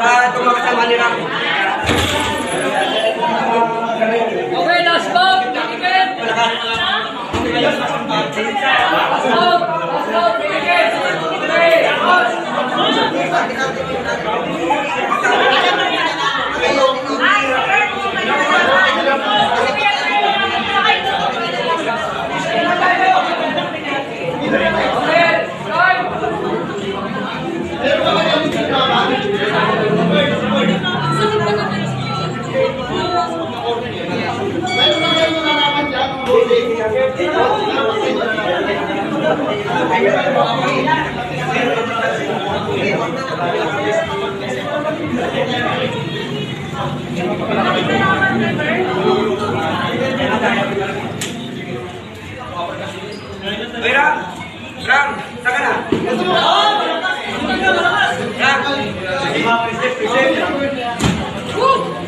Ah, Kemakamani Rabu. Woo!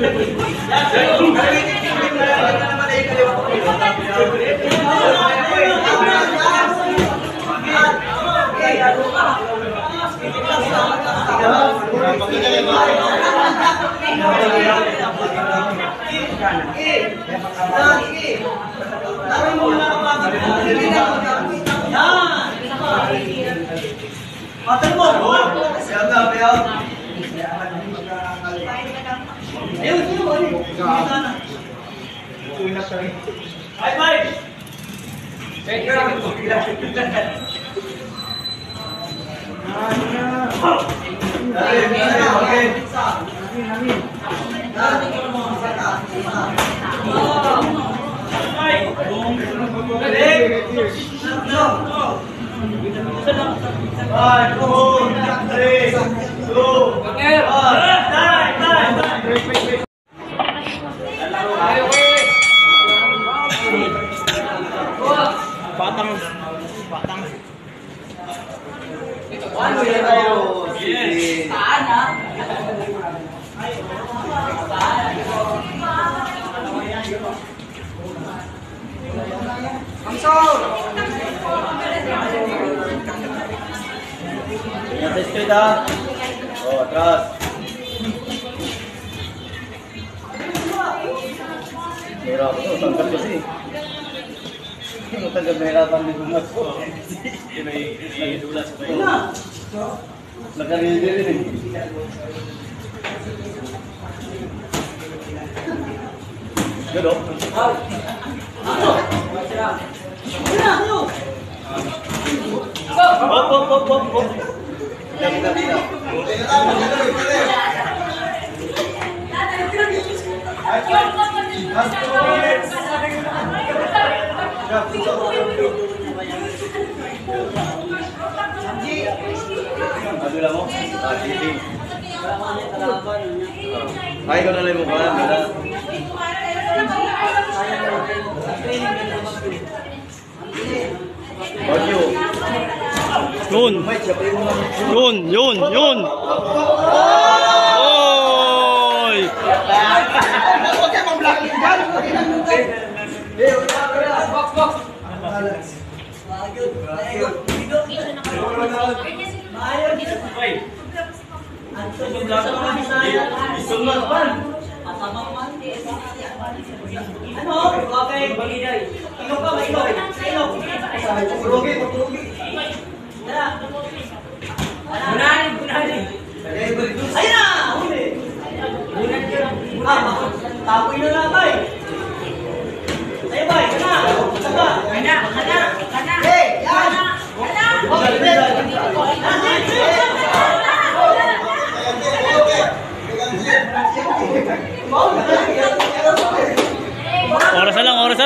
Matan Right, go home. Atas kita. Oh, atras. Hirap ito, tanggal kasi. Tanggal nahirapan din bumas ko. Nagidulas ko yun. Nakarili rin eh. Gado? Hop, hop, hop, Ay, ko na lang mo pa. Ay, ko na lang mo pa. Yun. May siya pa yung mga Yun, yun, yun. Oy! Bunahin,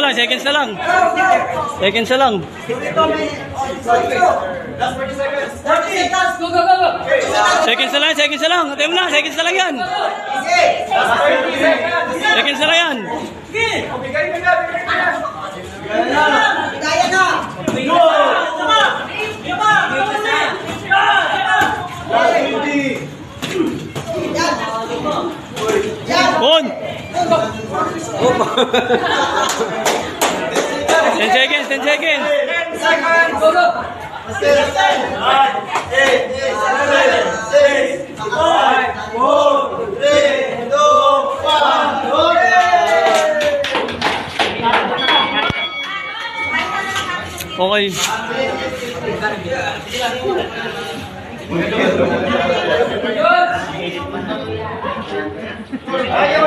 lang, na seconds na lang. Seconds na lang. Seconds na lang, seconds na lang. Tayo mo na, seconds na lang yan. Seconds na lang yan. On! and take in. Ten seconds. Go, go. Six. Okay. Ayaw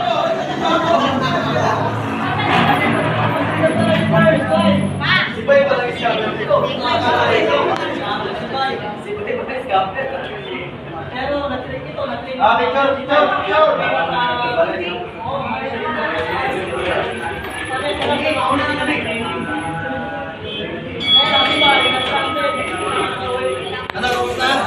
ba yung mga scammer ko? Kasi pati mga scammer. Pero natrick ito, natrick. Ah, picture, picture, picture! Ano, kumusta?